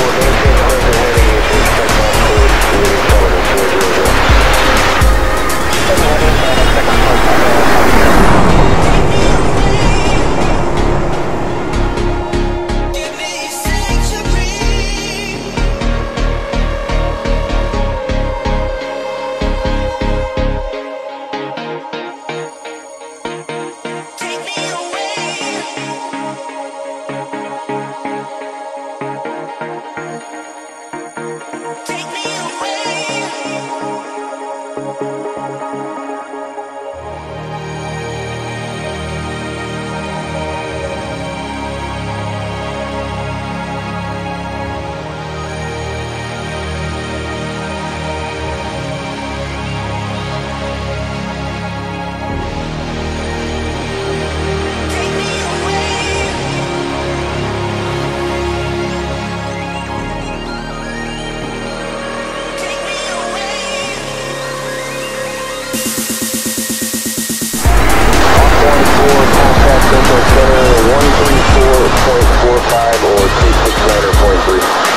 Por 0.45 or T6 Niner